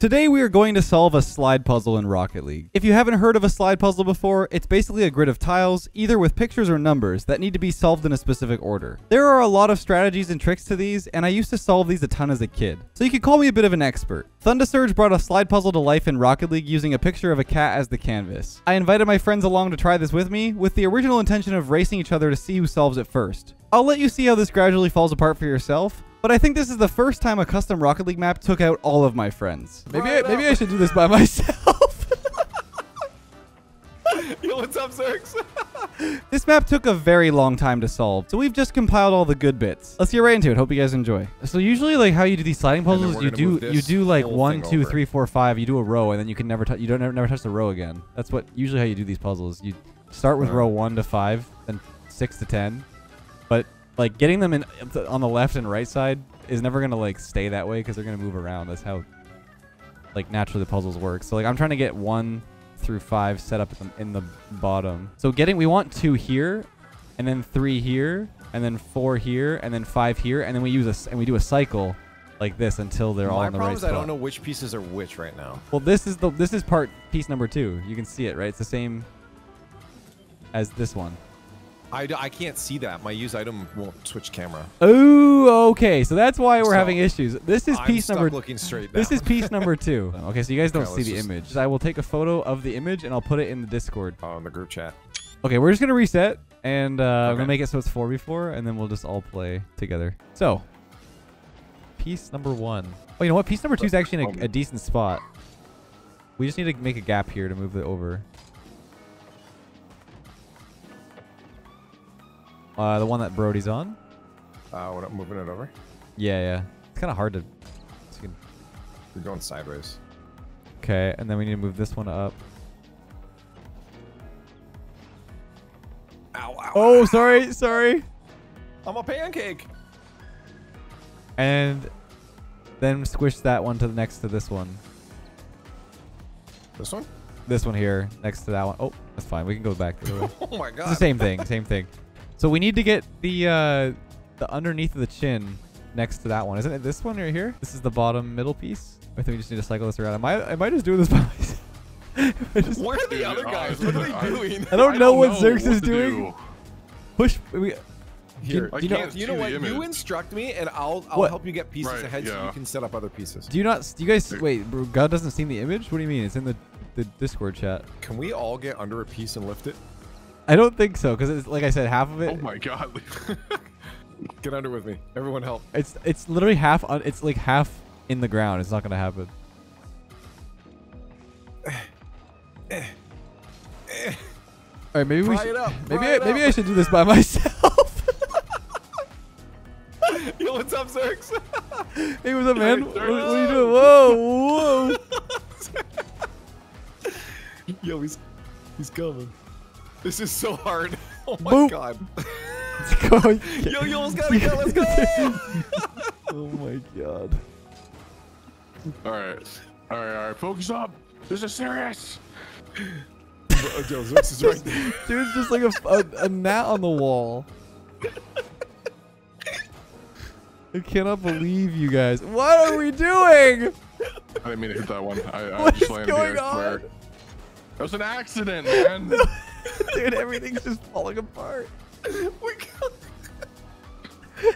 Today we are going to solve a slide puzzle in Rocket League. If you haven't heard of a slide puzzle before, it's basically a grid of tiles, either with pictures or numbers, that need to be solved in a specific order. There are a lot of strategies and tricks to these, and I used to solve these a ton as a kid. So you could call me a bit of an expert. Thundersurge brought a slide puzzle to life in Rocket League using a picture of a cat as the canvas. I invited my friends along to try this with me, with the original intention of racing each other to see who solves it first. I'll let you see how this gradually falls apart for yourself, but I think this is the first time a custom Rocket League map took out all of my friends. Maybe I, maybe I should do this by myself. Yo, what's up, Zurx? this map took a very long time to solve, so we've just compiled all the good bits. Let's get right into it. Hope you guys enjoy. So usually, like how you do these sliding puzzles, you do you do like whole one, two, over. three, four, five. You do a row, and then you can never touch. You don't never, never touch the row again. That's what usually how you do these puzzles. You start with row one to five, then six to ten, but like getting them in on the left and right side is never gonna like stay that way because they're gonna move around. That's how like naturally the puzzles work. So like I'm trying to get one through five set up in the, bottom. So getting we want two here, and then three here, and then four here, and then five here, and then we use a and we do a cycle like this until they're all My in the problem right is. I don't know which pieces are which right now. Well, this is the this is part piece number two. You can see it, right? It's the same as this one. I, I can't see that. My use item won't switch camera. Oh, okay. So that's why we're So, having issues. This is piece I'm number. looking straight This is piece number two. Okay, so you guys don't Okay, see the just- image. I will take a photo of the image and I'll put it in the Discord. Oh, in the group chat. Okay, we're just gonna reset and uh, I'm Okay. gonna make it so it's four four, and then we'll just all play together. So, piece number one. Oh, you know what? Piece number two is actually in a, a decent spot. We just need to make a gap here to move it over. Uh, the one that Brody's on. Uh, what, I'm moving it over. Yeah, yeah. It's kind of hard to. so you You're going sideways. Okay, and then we need to move this one up. Ow, ow. Oh, sorry, sorry. I'm a pancake. And then squish that one to the next to this one. This one? This one here next to that one. Oh, that's fine. We can go back. Oh my It's the same thing, same thing. So we need to get the uh, the underneath of the chin next to that one. Isn't it this one right here? This is the bottom middle piece. I think we just need to cycle this around. Am I am I just doing this by myself? I just Where are the other guys? What are they doing? I don't know what Zurx what is to doing. do. push. We, Here, I you know, you know what? the You instruct me, and I'll I'll What? help you get pieces Right, ahead so you can set up other pieces. do you not? Do you guys wait? God doesn't see the image. What do you mean? It's in the the Discord chat. Can we all get under a piece and lift it? I don't think so because it's like I said, half of it. Oh my god. Get under with me. Everyone help. It's it's literally half. on. it's like half in the ground. It's not gonna happen. All right, maybe we should. up, maybe I, maybe up. I should do this by myself. Yo, what's up, Zurx? hey, what's up, man? Hey, What, what are you doing? Whoa, whoa! Yo, he's he's coming. This is so hard. Oh my Boop. god. It's going. Yo, you almost got it. Go, let's go. oh my god. Alright. Alright, alright. Focus up. This is serious. Yo, Zurx is right there. Dude, it's just like a, a, a gnat on the wall. I cannot believe you guys. What are we doing? I didn't mean to hit that one. I, I What just is landed going here, I swear. on? That was an accident, man. Dude, everything's just falling apart. We got-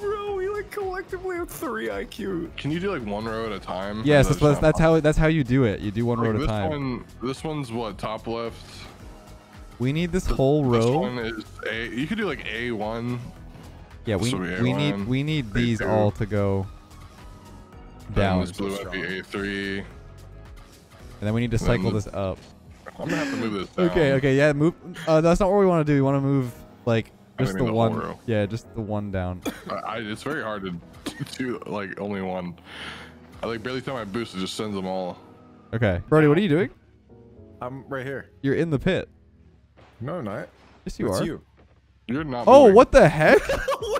Bro, we like collectively have three IQ. Can you do like one row at a time? Yes, Or that's, is what, that that's how that's how you do it. You do one row at a time. this. One, this one's what top left. We need this whole This row. one is a. You could do like a one. Yeah, we we we need we need these A2. all to go down, This blue might be a three. and then we need to cycle the- this up. I'm gonna have to move this down. Okay, okay, yeah, move. Uh, that's not what we want to do. We want to move like I just mean the the one. row. Yeah, just the one down. I, I, it's very hard to do like only one. I like barely time my boost. It just sends them all. Okay, Brody, what are you doing? I'm right here. You're in the pit. No, I'm not. Yes, you it's are. you. You're not. Oh, moving. what the heck?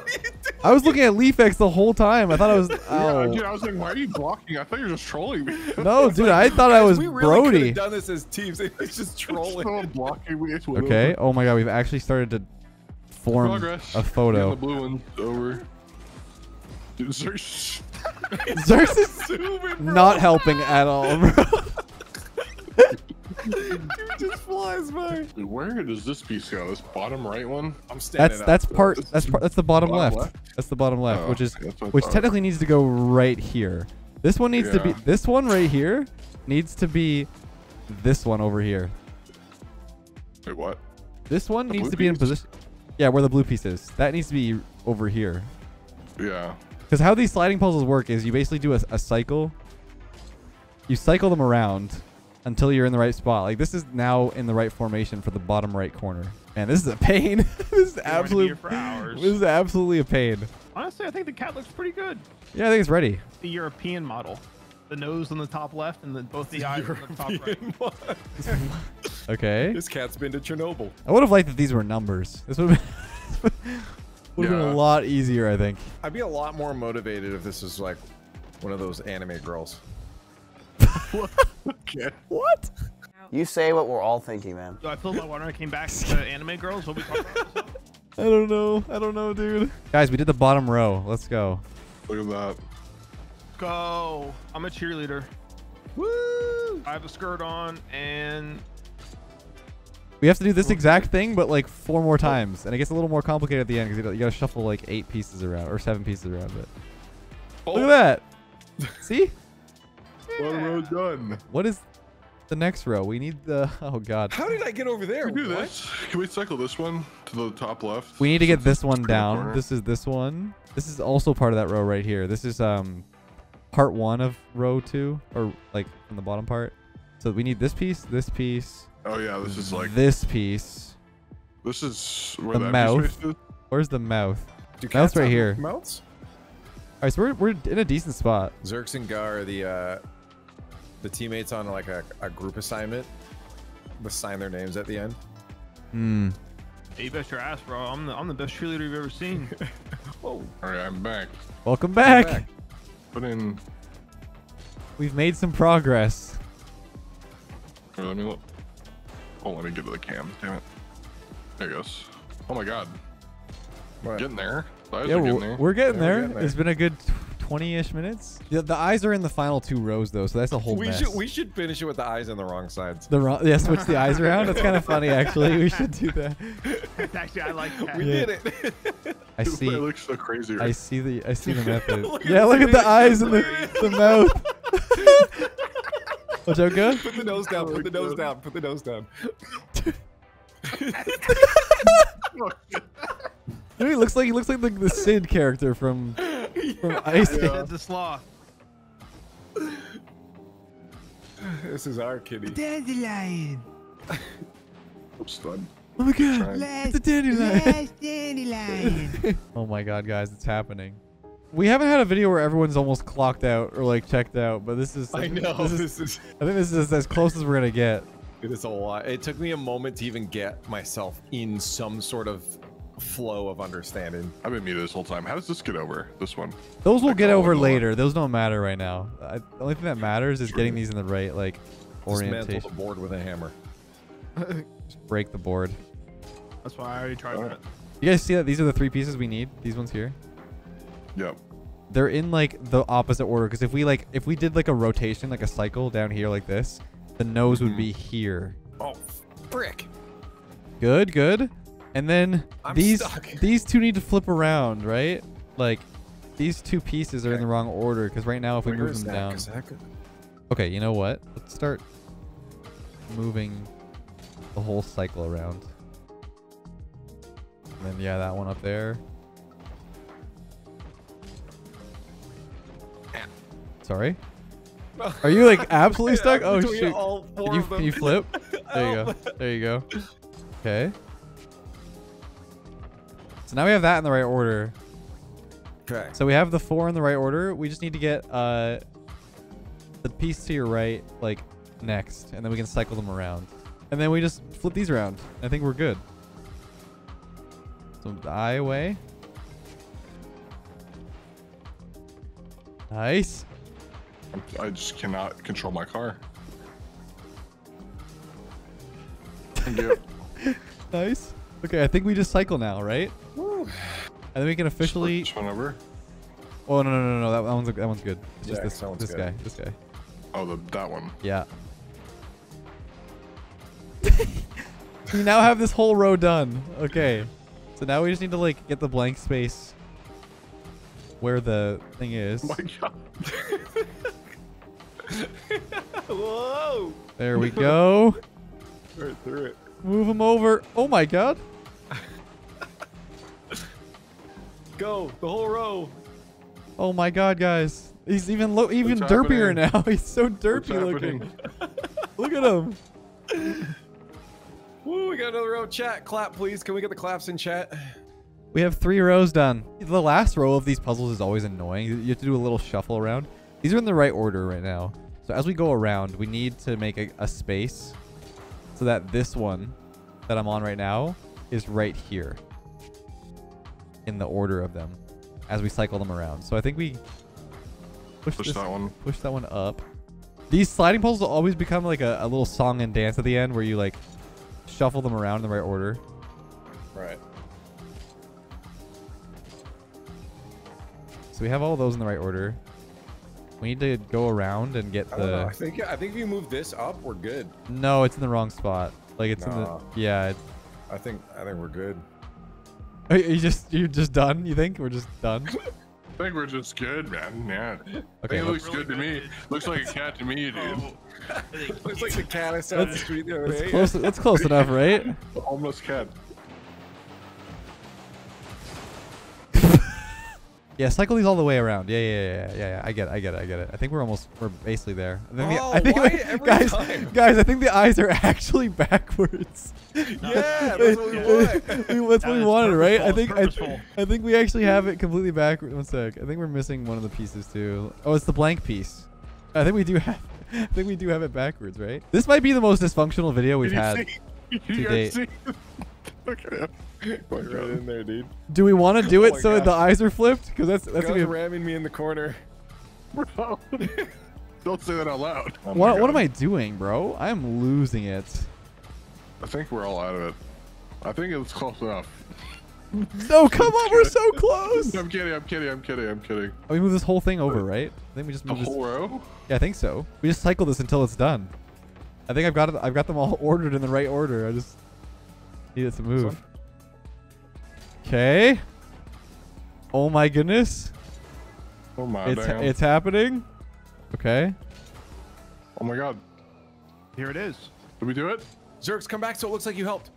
I was looking at Liefx the whole time. I thought I was. Yeah, Oh. dude, I was like, why are you blocking? I thought you were just trolling me. No, dude, I thought I was we really Brody. have done this as teams. It's just trolling. Someone blocking me. It's Okay. Oh my god, we've actually started to form Progress. a photo. The blue one's over. Dude, search. Zurx is not helping at all, bro. Dude just flies Where does this piece go? This bottom right one? I'm standing That's up. that's part that's part that's the bottom, bottom left. left? That's the bottom left, Oh, which is okay, that's what I which thought. technically needs to go right here. This one needs to be this one right here needs to be this one over here. Wait, what? This one The needs to be in position. Yeah, where the blue piece is. That needs to be over here. Yeah. Because how these sliding puzzles work is you basically do a, a cycle. You cycle them around until you're in the right spot. Like this is now in the right formation for the bottom right corner. Man, this is a pain. this is be absolute. here for hours. This is absolutely a pain. Honestly, I think the cat looks pretty good. Yeah, I think it's ready. The European model. The nose on the top left and the, both the eyes on the top right. European one. Okay. This cat's been to Chernobyl. I would have liked that these were numbers. This would have been, would have been a lot easier, I think. I'd be a lot more motivated if this was like one of those anime girls. Okay. What? You say what we're all thinking, man. So I filled my water and I came back to anime girls. What we talking about? I don't know. I don't know, dude. Guys, we did the bottom row. Let's go. Look at that. Go. I'm a cheerleader. Woo! I have a skirt on and We have to do this exact thing, but like four more oh. times, and it gets a little more complicated at the end because you gotta shuffle like eight pieces around or seven pieces around it. Look at oh. that. See? One row done. What is the next row? We need the. Oh god. How did I get over there? Can we do What? this? Can we cycle this one to the top left? We need to get this one down. corner? This is this one. This is also part of that row right here. This is um part one of row two, or like from the bottom part. So we need this piece, this piece, Oh yeah, this is like this piece. this is where The the, mouth. space is. Where's the mouth? Do Mouth's right have here. Mouths? All right, so we're we're in a decent spot. Zurx and Gar are the uh, the teammates on like a, a group assignment. But sign their names at the end. Hmm. hey, you bet your ass, bro. I'm the I'm the best cheerleader you've ever seen. Oh, All right, I'm back. Welcome back. back. Put in. We've made some progress. Here, let me look. Oh, let me get to the cam. Damn it. There it goes. Oh my god. What? Getting there. Yeah, getting we're, there. we're getting Yeah, we're getting there. It's been a good 20-ish minutes. The, the eyes are in the final two rows though, so that's a whole we mess. should we should finish it with the eyes on the wrong sides. the wrong, yeah, switch the eyes around. That's kind of funny, actually. We should do that. Actually, I like that. We Yeah. did it. I see. It looks so crazy. I see the. I see the method. Look at yeah, look at the eyes and the, the mouth. What's up, good? put oh, the nose down. Put the nose down. Put the nose down. Dude, he looks like he looks like the, the Sid character from from Ice. Age. Ted the sloth. This is our kitty. Dandelion. Oops, done. Oh my god, Trying. it's a dandelion. dandelion. oh my god, guys, it's happening. We haven't had a video where everyone's almost clocked out or like checked out, but this is. I know. This is, This is I think this is as close as we're gonna get. it is a lot. It took me a moment to even get myself in some sort of flow of understanding. I've been muted this whole time. How does this get over? This one. Those will Like get over later. Those don't matter right now. I, the only thing that matters is getting these in the right like orientation. Dismantle the board with a hammer. Just break the board. That's why I already tried Alright. that. You guys see that these are the three pieces we need? These ones here. Yep. They're in like the opposite order because if we like if we did like a rotation, like a cycle down here like this, the nose would Mhm. be here. Oh, frick. Good, good. And then I'm these stuck. these two need to flip around, right? Like these two pieces are in the wrong order because right now if we move them that? down. that could- Okay, you know what? Let's start moving the whole cycle around. And then yeah, that one up there. Sorry. Are you like absolutely stuck? Oh shoot. Can you, can you flip? There you go. There you go. Okay. So now we have that in the right order. Okay. So we have the four in the right order. We just need to get uh the piece to your right, like next, and then we can cycle them around. And then we just flip these around. I think we're good. So the eye away. Nice. I'm, I just cannot control my car. Thank you. Nice. Okay, I think we just cycle now, right? And then we can officially Switch one over. Oh no no no no that, that one's that one's good. It's just Yeah, this that this good. guy this guy. Oh, the that one. Yeah. we now have this whole row done. Okay. So now we just need to like get the blank space where the thing is. Oh my god. Whoa! There we go. Right through it. Move him over. Oh my god. Go the whole row. Oh my god, guys. He's even lo- even What's derpier happening? now. He's so derpy looking. Look at him. Woo! We got another row. Chat, clap, please. Can we get the claps in chat? We have three rows done. The last row of these puzzles is always annoying. You have to do a little shuffle around. These are in the right order right now. So as we go around, we need to make a, a space so that this one that I'm on right now is right here in the order of them as we cycle them around. So I think we push, Push this, that one. push that one up. These sliding puzzles will always become like a, a little song and dance at the end where you like shuffle them around in the right order. Right. So we have all those in the right order. We need to go around and get I don't know. I the. think I think if you move this up, we're good. No, it's in the wrong spot. Like it's Nah. in the. Yeah. It's, I think I think we're good. Are you just you're just done. You think we're just done? I think we're just good, man. Yeah. I think Okay. it Let's, looks good to me. Looks like a cat to me, dude. Oh, Looks like the cat I saw on the street the other that's day. close. That's close enough, right? The homeless cat. Yeah. Cycle these all the way around. Yeah, yeah, yeah, yeah, yeah. yeah. I get it. I get it. I get it. I think we're almost. We're basically there. I think. the- Oh, I think why we- every guys, time? guys. I think the eyes are actually backwards. Yeah, that's what we want. We- that's what we wanted, right? I think I. I think we actually have it completely backwards. One sec. I think we're missing one of the pieces too. Oh, it's the blank piece. I think we do have. I think we do have it backwards, right? This might be the most dysfunctional video we've had. to date. Guys see? Look at him. Oh my right in there, dude. Do we want to do Oh it my so that the eyes are flipped? Because that's that's That's gonna be. ramming me in the corner. Bro. Don't say that out loud. Oh my What, what am I doing, bro? I am losing it. I think we're all out of it. I think it's close enough. No, come on, we're so close. I'm kidding. I'm kidding. I'm kidding. I'm kidding. Oh, we move this whole thing over, right? I think we just The move this. whole row. Yeah, I think so. We just cycle this until it's done. I think I've got it. I've got them all ordered in the right order. I just need it to move. Okay. Oh my goodness. Oh my it's damn. it's happening. Okay. oh my god. Here it is. Did we do it? Zurx, come back so it looks like you helped.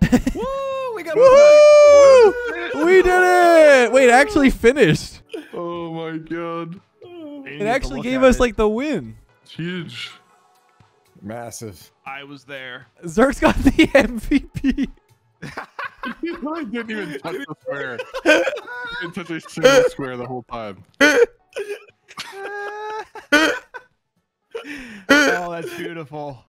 Woo! We got Woo! we did it! Wait, it actually finished. Oh my god. It actually gave us like the win. It's huge. Massive. I was there. Zerk's got the MVP. I didn't even touch the square. I didn't touch a single square the whole time. Oh, that's beautiful.